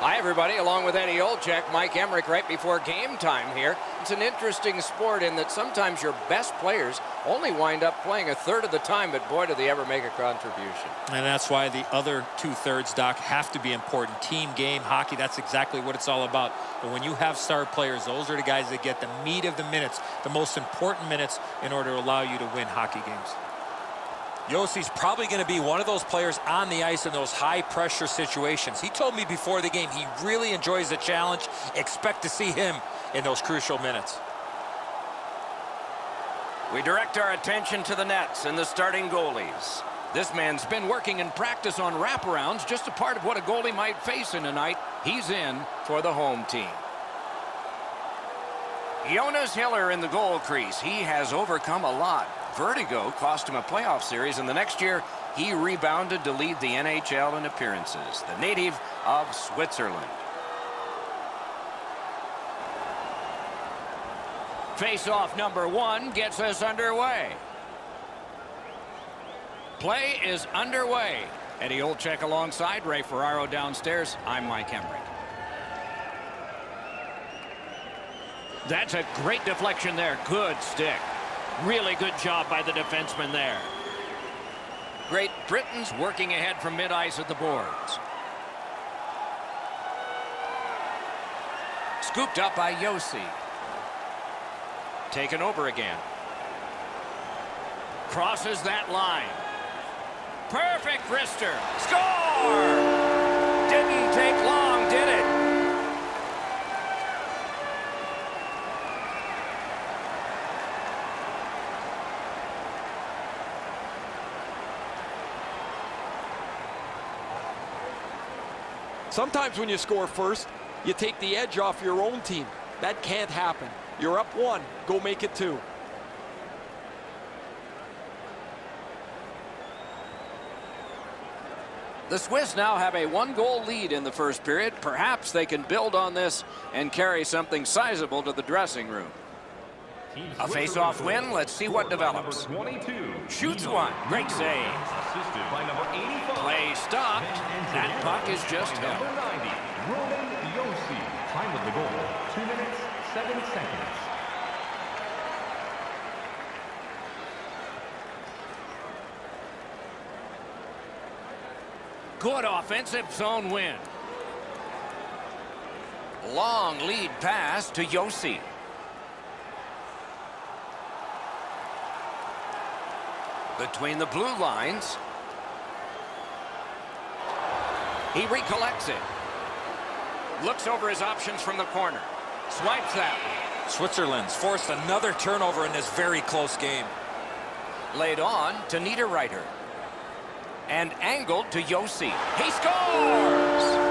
Hi, everybody. Along with Eddie Olczyk, Mike Emrick right before game time here. It's an interesting sport in that sometimes your best players only wind up playing a third of the time, but boy, do they ever make a contribution. And that's why the other two-thirds, Doc, have to be important. Team game, hockey, that's exactly what it's all about. But when you have star players, those are the guys that get the meat of the minutes, the most important minutes in order to allow you to win hockey games. Josi's probably going to be one of those players on the ice in those high-pressure situations. He told me before the game he really enjoys the challenge. Expect to see him in those crucial minutes. We direct our attention to the nets and the starting goalies. This man's been working in practice on wraparounds, just a part of what a goalie might face in a night. He's in for the home team. Jonas Hiller in the goal crease. He has overcome a lot. Vertigo cost him a playoff series, and the next year he rebounded to lead the NHL in appearances. The native of Switzerland. Face-off number one gets us underway. Play is underway. Eddie Olczyk alongside Ray Ferraro downstairs. I'm Mike Emrick. That's a great deflection there. Good stick. Really good job by the defenseman there. Great Britain's working ahead from mid-ice at the boards. Scooped up by Josi. Taken over again. Crosses that line. Perfect wrister. Score! Sometimes when you score first, you take the edge off your own team. That can't happen. You're up one. Go make it two. The Swiss now have a one-goal lead in the first period. Perhaps they can build on this and carry something sizable to the dressing room. A face-off win. Let's see what develops. Shoots one. Great save. Play stopped. That puck is just held. Time of the goal, 2 minutes, 7 seconds. Good offensive zone win. Long lead pass to Josi. Between the blue lines. He recollects it. Looks over his options from the corner. Swipes that one. Switzerland's forced another turnover in this very close game. Laid on to Niederreiter. And angled to Josi. He scores!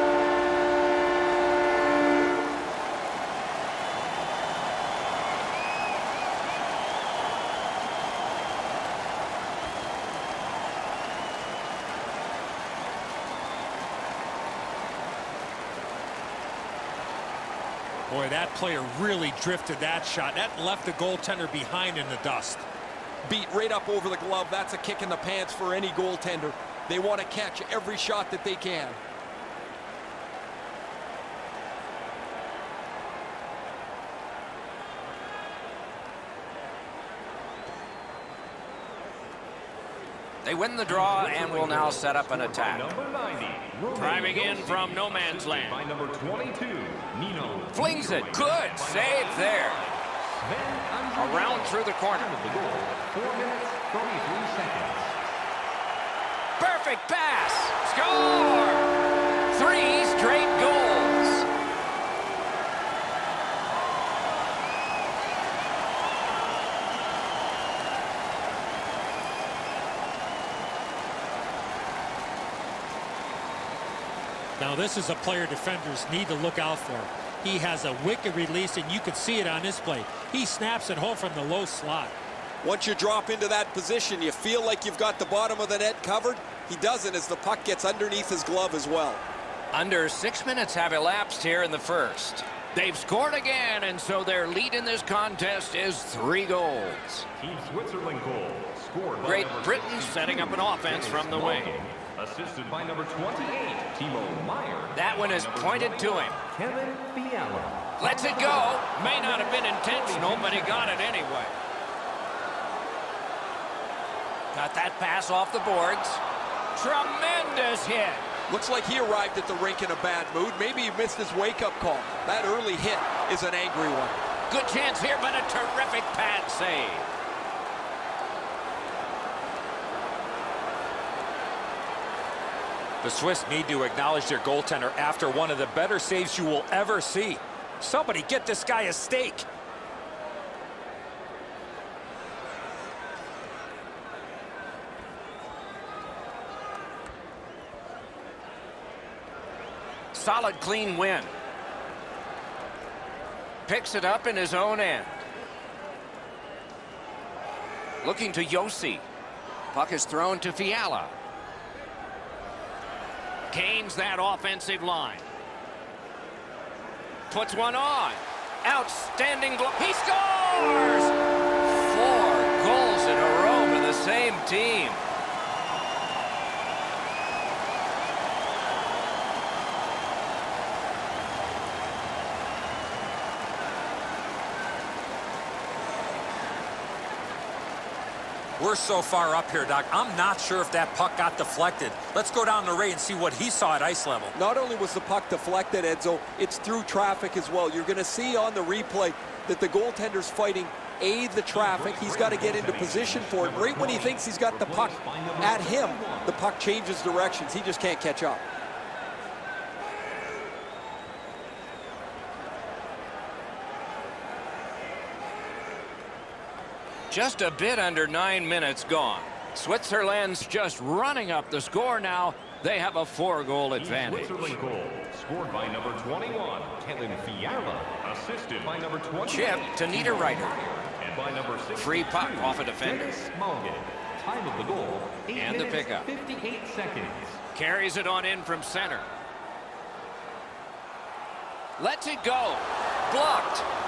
Boy, that player really drifted that shot. That left the goaltender behind in the dust. Beat right up over the glove. That's a kick in the pants for any goaltender. They want to catch every shot that they can. They win the draw and will now set up an attack. Driving in from no man's land. By number 22, Nino. Flings it. Good save there. Around through the corner. Time of the goal, 4 minutes, 33 seconds. Perfect pass. Score! Three straight goals. Now, this is a player defenders need to look out for. He has a wicked release, and you can see it on this play. He snaps it home from the low slot. Once you drop into that position, you feel like you've got the bottom of the net covered. He doesn't as the puck gets underneath his glove as well. Under six minutes have elapsed here in the first. They've scored again, and so their lead in this contest is three goals. Team Switzerland goal. Scored by Great Britain setting up an offense from the wing. Assisted by number 28, Timo Meier. That one is pointed to him. Kevin Fiala. Lets it go. May not have been intentional, but he got it anyway. Got that pass off the boards. Tremendous hit. Looks like he arrived at the rink in a bad mood. Maybe he missed his wake-up call. That early hit is an angry one. Good chance here, but a terrific pad save. The Swiss need to acknowledge their goaltender after one of the better saves you will ever see. Somebody get this guy a steak. Solid, clean win. Picks it up in his own end. Looking to Josi. Puck is thrown to Fiala. Gains that offensive line. Puts one on. Outstanding. He scores! Four goals in a row for the same team. We're so far up here, Doc. I'm not sure if that puck got deflected. Let's go down to Ray and see what he saw at ice level. Not only was the puck deflected, Edzo, it's through traffic as well. You're going to see on the replay that the goaltender's fighting A, the traffic. He's got to get into position for it. Right when he thinks he's got the puck at him, the puck changes directions. He just can't catch up. Just a bit under nine minutes gone. Switzerland's just running up the score now. They have a four-goal advantage. Switzerland goal. Scored by number 21, Kevin Fiala. Assisted by number 20. Chip to Niederreiter. And by number 6. Free puck off a defender. Time of the goal, 8 And the pickup. 58 seconds. Carries it on in from center. Lets it go. Blocked.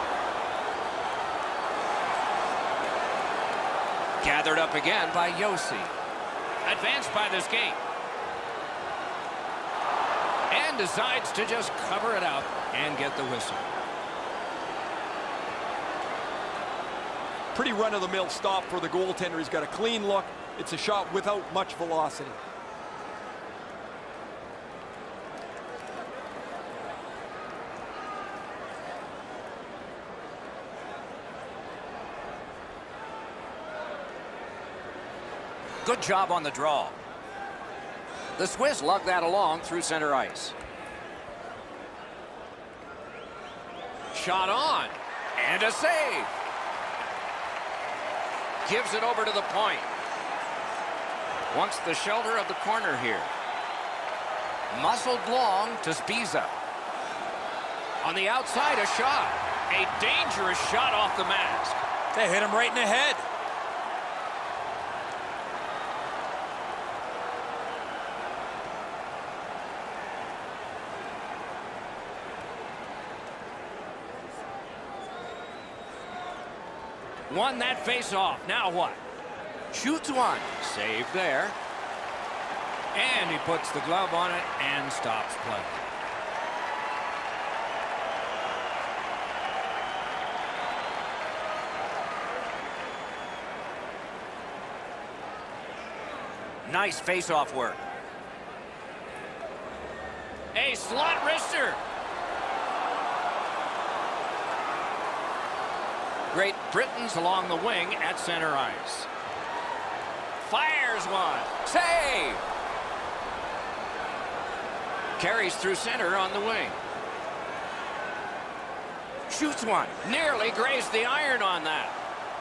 Gathered up again by Josi. Advanced by this skate. And decides to just cover it up and get the whistle. Pretty run-of-the-mill stop for the goaltender. He's got a clean look. It's a shot without much velocity. Good job on the draw. The Swiss lug that along through center ice. Shot on. And a save. Gives it over to the point. Wants the shelter of the corner here. Muscled long to Sbisa. On the outside, a shot. A dangerous shot off the mask. They hit him right in the head. Won that face-off. Now what? Shoots one. Save there. And he puts the glove on it and stops play. Nice face-off work. A slot wrister. Great Britain's along the wing at center ice. Fires one. Save! Carries through center on the wing. Shoots one. Nearly grazed the iron on that.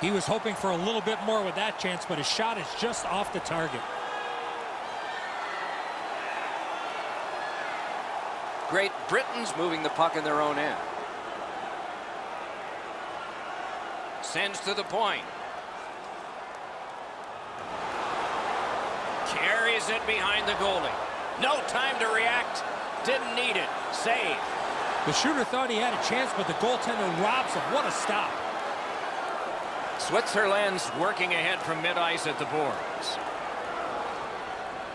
He was hoping for a little bit more with that chance, but his shot is just off the target. Great Britain's moving the puck in their own end. Sends to the point. Carries it behind the goalie. No time to react. Didn't need it. Save. The shooter thought he had a chance, but the goaltender robs him. What a stop. Switzerland's working ahead from mid-ice at the boards.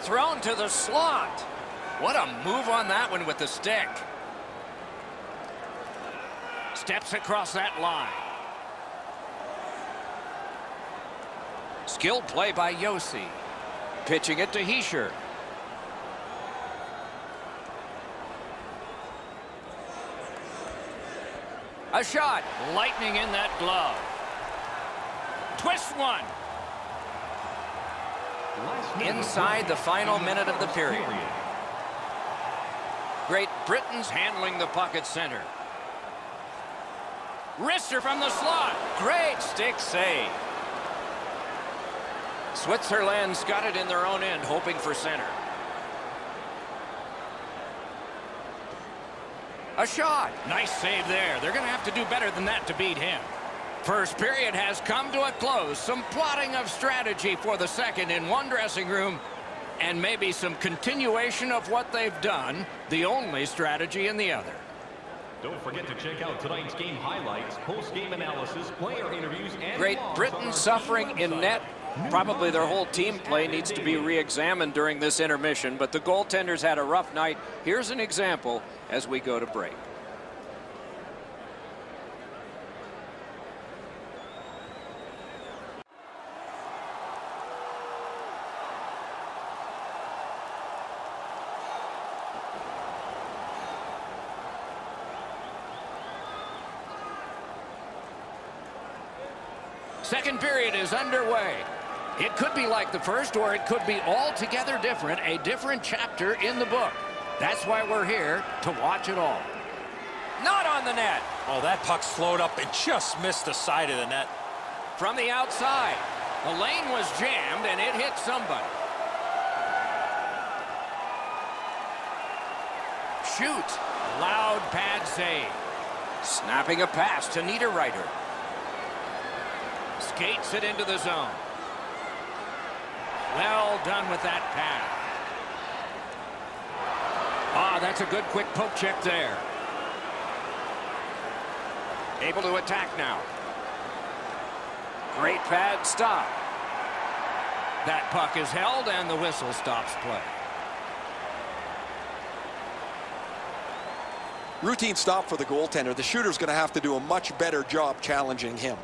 Thrown to the slot. What a move on that one with the stick. Steps across that line. Skilled play by Josi. Pitching it to Hischier. A shot. Lightning in that glove. Twist one. Inside the final minute of the period. Great Britain's handling the puck at center. Wrister from the slot. Great stick save. Switzerland's got it in their own end, hoping for center. A shot. Nice save there. They're going to have to do better than that to beat him. First period has come to a close. Some plotting of strategy for the second in one dressing room and maybe some continuation of what they've done, the only strategy in the other. Don't forget to check out tonight's game highlights, post-game analysis, player interviews, and Great Britain suffering in net. Probably their whole team play needs to be re-examined during this intermission, but the goaltenders had a rough night. Here's an example as we go to break. Second period is underway. It could be like the first, or it could be altogether different, a different chapter in the book. That's why we're here, to watch it all. Not on the net. Oh, that puck slowed up and just missed the side of the net. From the outside. The lane was jammed, and it hit somebody. Shoot. Loud pad save. Snapping a pass to Niederreiter. Skates it into the zone. Well done with that pass. Ah, that's a good quick poke check there. Able to attack now. Great pad stop. That puck is held and the whistle stops play. Routine stop for the goaltender. The shooter's going to have to do a much better job challenging him.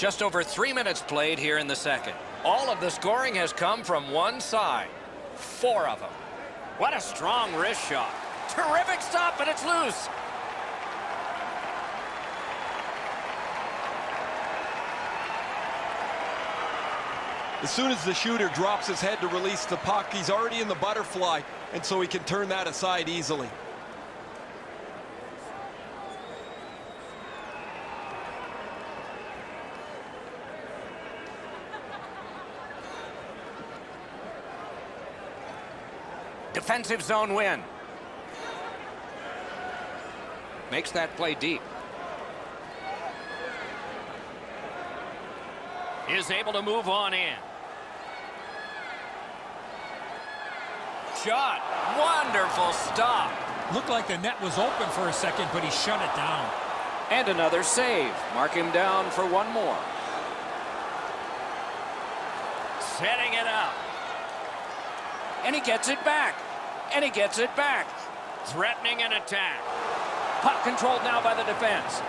Just over three minutes played here in the second. All of the scoring has come from one side. Four of them. What a strong wrist shot. Terrific stop, but it's loose. As soon as the shooter drops his head to release the puck, he's already in the butterfly, and so he can turn that aside easily. Defensive zone win. Makes that play deep. Is able to move on in. Shot. Wonderful stop. Looked like the net was open for a second, but he shut it down. And another save. Mark him down for one more. Setting it up. And he gets it back. And he gets it back. Threatening an attack. Puck controlled now by the defense.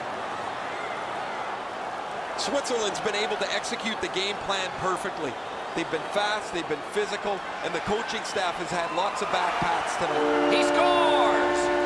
Switzerland's been able to execute the game plan perfectly. They've been fast, they've been physical, and the coaching staff has had lots of back pats tonight. He scores!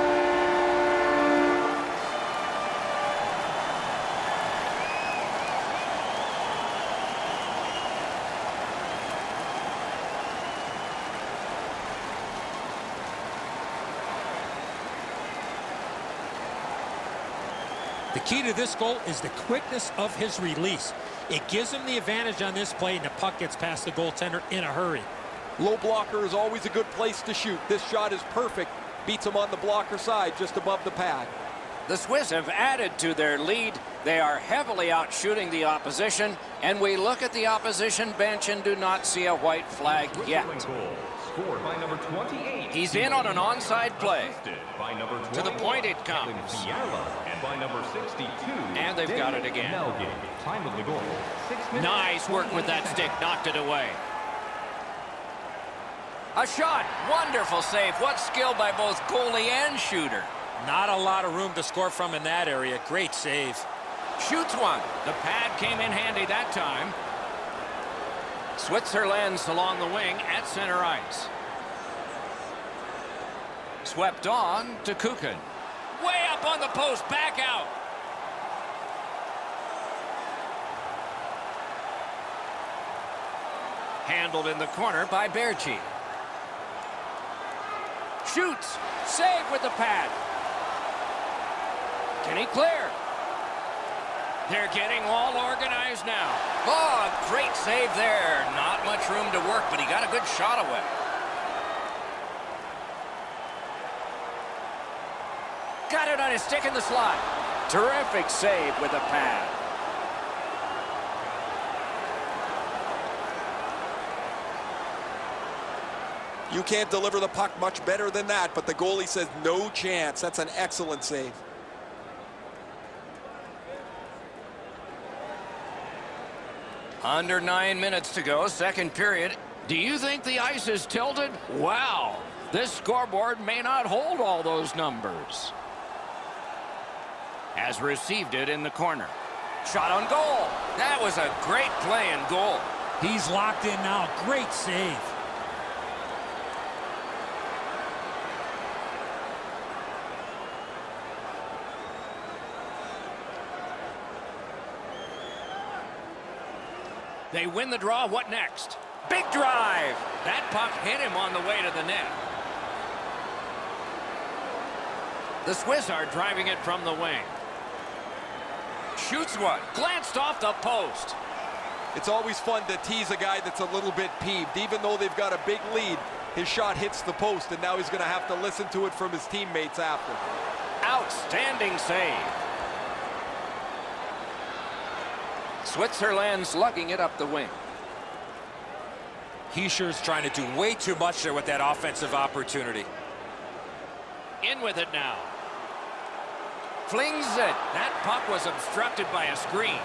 The key to this goal is the quickness of his release. It gives him the advantage on this play, and the puck gets past the goaltender in a hurry. Low blocker is always a good place to shoot. This shot is perfect. Beats him on the blocker side, just above the pad. The Swiss have added to their lead. They are heavily outshooting the opposition, and we look at the opposition bench and do not see a white flag yet. Scored by number 28. He's in on an onside play. By number To the point it comes. And by number 62. And they've got it again. Melgate. Time of the goal. Six minutes, Nice work with that 28 stick. Knocked it away. A shot. Wonderful save. What skill by both goalie and shooter. Not a lot of room to score from in that area. Great save. Shoots one. The pad came in handy that time. Switzerland's along the wing at center ice. Swept on to Kukan. Way up on the post. Back out. Handled in the corner by Bertschy. Shoots. Save with the pad. Can he clear? They're getting all organized now. Oh, great save there. Not much room to work, but he got a good shot away. Got it on his stick in the slot. Terrific save with a pad. You can't deliver the puck much better than that, but the goalie says no chance. That's an excellent save. Under nine minutes to go, second period. Do you think the ice is tilted? Wow. This scoreboard may not hold all those numbers. Has received it in the corner. Shot on goal. That was a great play and goal. He's locked in now. Great save. They win the draw. What next? Big drive. That puck hit him on the way to the net. The Swiss are driving it from the wing. Shoots one. Glanced off the post. It's always fun to tease a guy that's a little bit peeved. Even though they've got a big lead, his shot hits the post, and now he's going to have to listen to it from his teammates after. Outstanding save. Switzerland's lugging it up the wing. Hischier's trying to do way too much there with that offensive opportunity. In with it now. Flings it. That puck was obstructed by a screen.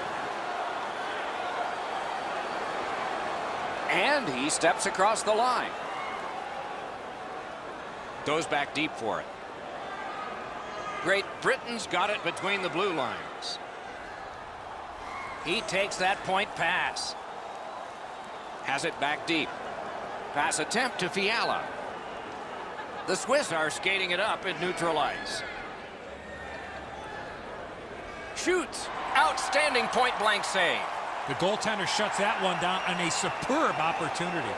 And he steps across the line. Goes back deep for it. Great Britain's got it between the blue lines. He takes that point pass. Has it back deep. Pass attempt to Fiala. The Swiss are skating it up at neutral ice. Shoots. Outstanding point-blank save. The goaltender shuts that one down on a superb opportunity.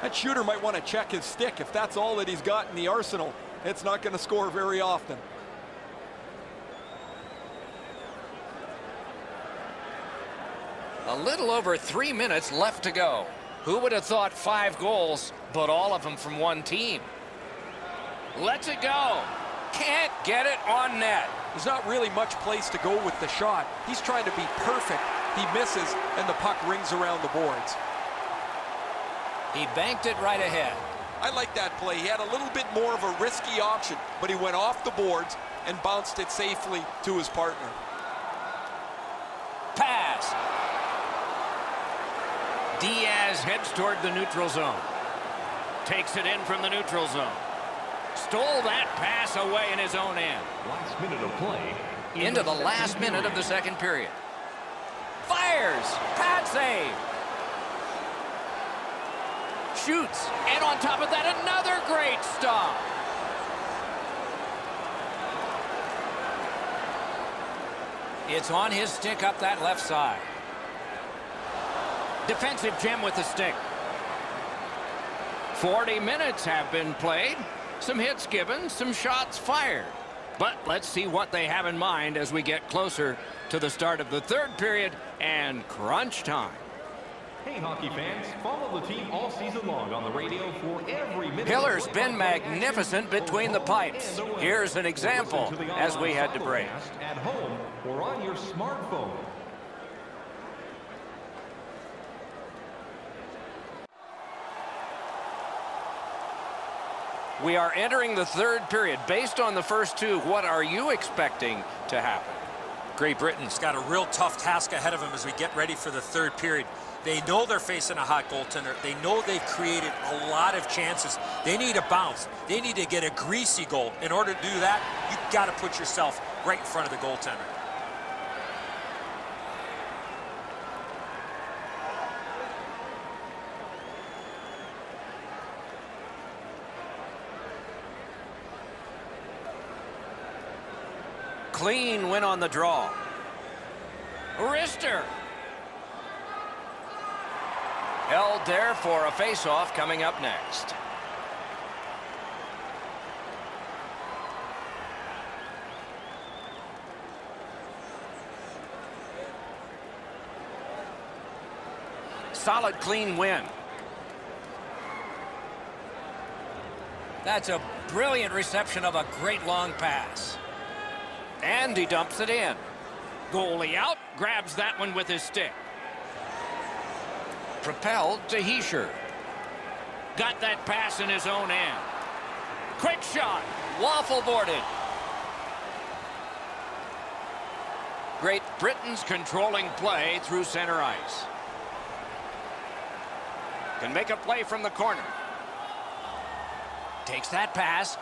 That shooter might want to check his stick. If that's all that he's got in the arsenal, it's not going to score very often. A little over three minutes left to go. Who would have thought five goals, but all of them from one team? Lets it go. Can't get it on net. There's not really much place to go with the shot. He's trying to be perfect. He misses, and the puck rings around the boards. He banked it right ahead. I like that play. He had a little bit more of a risky option, but he went off the boards and bounced it safely to his partner. Pass. Diaz heads toward the neutral zone. Takes it in from the neutral zone. Stole that pass away in his own end. Last minute of play. Into the last minute of the second period. Fires. Pad save. Shoots. And on top of that, another great stop. It's on his stick up that left side. Defensive gem with the stick. 40 minutes have been played. Some hits given, some shots fired. But let's see what they have in mind as we get closer to the start of the third period and crunch time. Hey, hockey fans, follow the team all season long on the radio for every minute. Hiller's been magnificent between the pipes. Here's an example Listen to the as we head to break. At home or on your smartphone. We are entering the third period. Based on the first two, what are you expecting to happen? Great Britain's got a real tough task ahead of them as we get ready for the third period. They know they're facing a hot goaltender. They know they've created a lot of chances. They need a bounce. They need to get a greasy goal. In order to do that, you've got to put yourself right in front of the goaltender. Clean win on the draw. Wrister. Held there for a face-off coming up next. Solid, clean win. That's a brilliant reception of a great long pass. And he dumps it in. Goalie out, grabs that one with his stick. Propelled to Hischier. Got that pass in his own end. Quick shot, waffle boarded. Great Britain's controlling play through center ice. Can make a play from the corner. Takes that pass,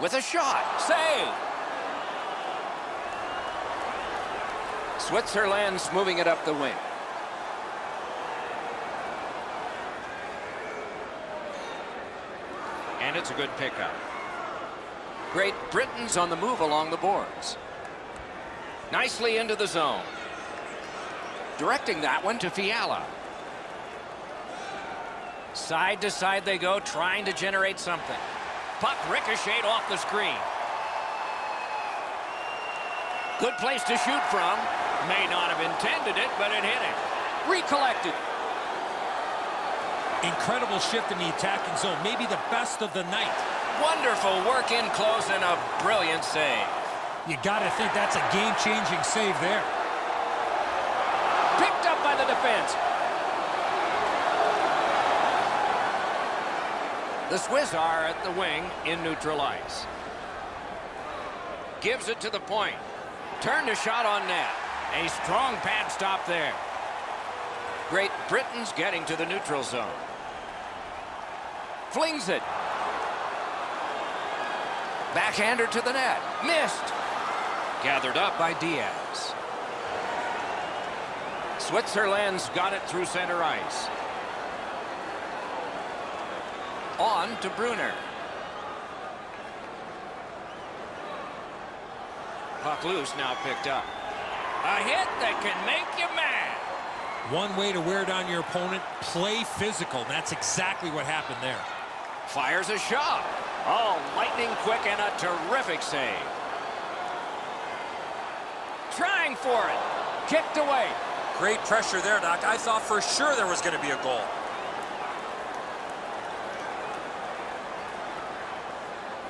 with a shot. Save. Switzerland's moving it up the wing. And it's a good pickup. Great Britain's on the move along the boards. Nicely into the zone. Directing that one to Fiala. Side to side they go, trying to generate something. Puck ricocheted off the screen. Good place to shoot from. May not have intended it, but it hit it. Recollected. Incredible shift in the attacking zone. Maybe the best of the night. Wonderful work in close and a brilliant save. You got to think that's a game-changing save there. Picked up by the defense. The Swiss are at the wing in neutral ice. Gives it to the point. Turned a shot on net. A strong pad stop there. Great Britain's getting to the neutral zone. Flings it. Backhander to the net. Missed. Gathered up by Diaz. Switzerland's got it through center ice. On to Brunner. Puck loose now picked up. A hit that can make you mad. One way to wear down your opponent, play physical. That's exactly what happened there. Fires a shot. Oh, lightning quick and a terrific save. Trying for it. Kicked away. Great pressure there, Doc. I thought for sure there was going to be a goal.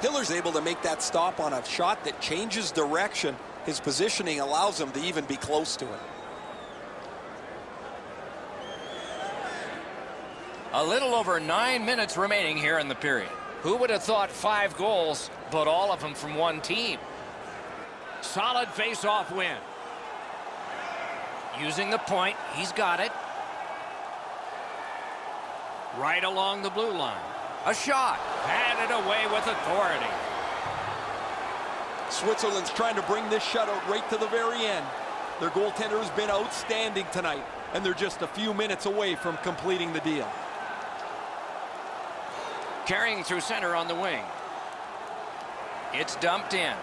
Hiller's able to make that stop on a shot that changes direction. His positioning allows him to even be close to it. A little over nine minutes remaining here in the period. Who would have thought five goals, but all of them from one team? Solid face-off win. Using the point, he's got it. Right along the blue line. A shot. Batted away with authority. Switzerland's trying to bring this shutout right to the very end. Their goaltender has been outstanding tonight, and they're just a few minutes away from completing the deal. Carrying through center on the wing. It's dumped in.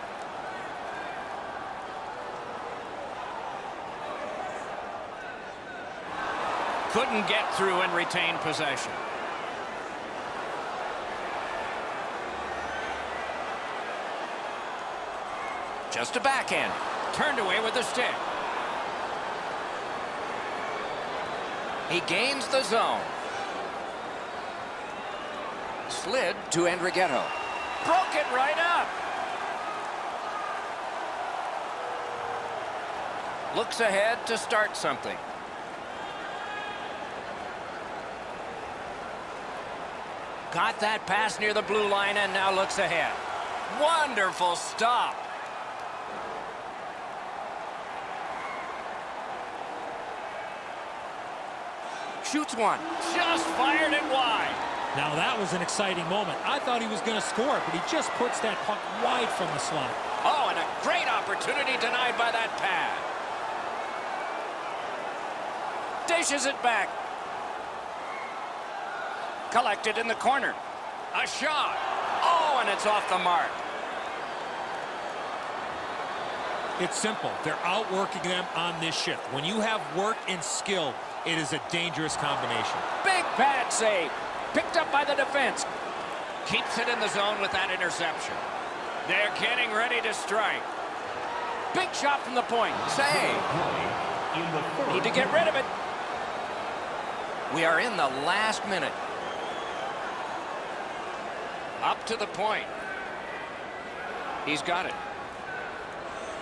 Couldn't get through and retain possession. Just a backhand. Turned away with the stick. He gains the zone. Slid to Andrighetto. Broke it right up. Looks ahead to start something. Got that pass near the blue line and now looks ahead. Wonderful stop. Shoots one. Just fired it wide. Now that was an exciting moment. I thought he was going to score, but he just puts that puck wide from the slot. Oh, and a great opportunity denied by that pad. Dishes it back. Collected in the corner. A shot. Oh, and it's off the mark. It's simple. They're outworking them on this shift. When you have work and skill, it is a dangerous combination. Big pad save. Picked up by the defense. Keeps it in the zone with that interception. They're getting ready to strike. Big shot from the point. Save. Need to get rid of it. We are in the last minute. Up to the point. He's got it.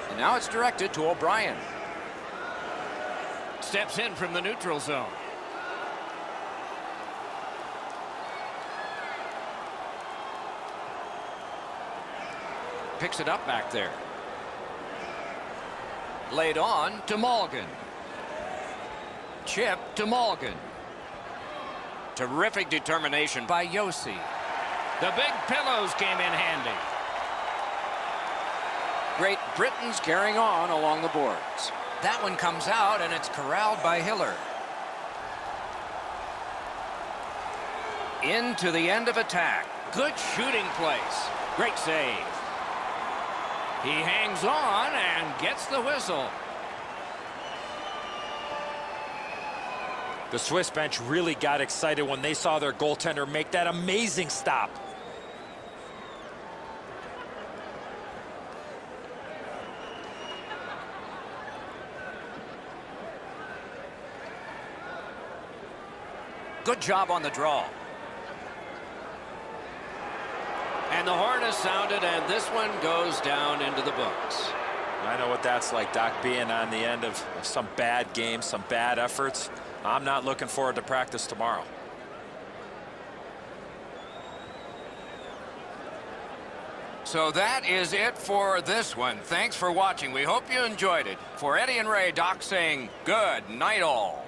And now it's directed to O'Brien. Steps in from the neutral zone. Picks it up back there. Laid on to Morgan. Chip to Morgan. Terrific determination by Josi. The big pillows came in handy. Great Britain's carrying on along the boards. That one comes out, and it's corralled by Hiller. Into the end of attack. Good shooting place. Great save. He hangs on and gets the whistle. The Swiss bench really got excited when they saw their goaltender make that amazing stop. Good job on the draw. And the horn is sounded, and this one goes down into the books. I know what that's like, Doc, being on the end of some bad games, some bad efforts. I'm not looking forward to practice tomorrow. So that is it for this one. Thanks for watching. We hope you enjoyed it. For Eddie and Ray, Doc saying good night all.